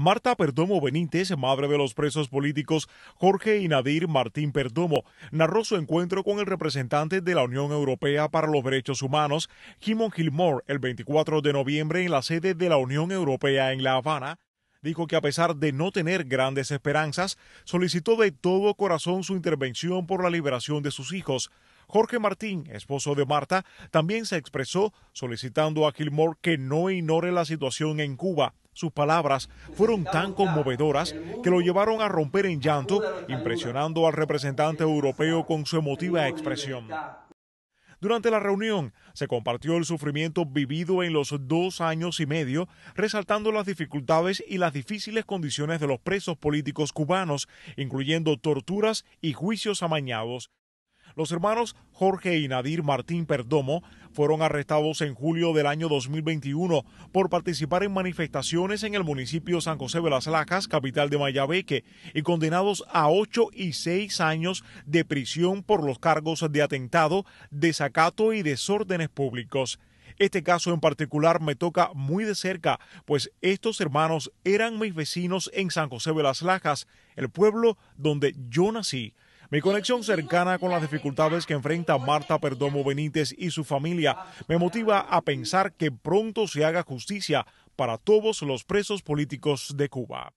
Marta Perdomo Benítez, madre de los presos políticos Jorge y Nadir Martín Perdomo, narró su encuentro con el representante de la Unión Europea para los Derechos Humanos, Kimon Gilmore, el 24 de noviembre en la sede de la Unión Europea en La Habana. Dijo que a pesar de no tener grandes esperanzas, solicitó de todo corazón su intervención por la liberación de sus hijos. Jorge Martín, esposo de Marta, también se expresó solicitando a Gilmore que no ignore la situación en Cuba sus palabras fueron tan conmovedoras que lo llevaron a romper en llanto, impresionando al representante europeo con su emotiva expresión. Durante la reunión se compartió el sufrimiento vivido en los dos años y medio, resaltando las dificultades y las difíciles condiciones de los presos políticos cubanos, incluyendo torturas y juicios amañados. Los hermanos Jorge y Nadir Martín Perdomo fueron arrestados en julio del año 2021 por participar en manifestaciones en el municipio San José de las Lajas, capital de Mayabeque, y condenados a ocho y seis años de prisión por los cargos de atentado, desacato y desórdenes públicos. Este caso en particular me toca muy de cerca, pues estos hermanos eran mis vecinos en San José de las Lajas, el pueblo donde yo nací. Mi conexión cercana con las dificultades que enfrenta Marta Perdomo Benítez y su familia me motiva a pensar que pronto se haga justicia para todos los presos políticos de Cuba.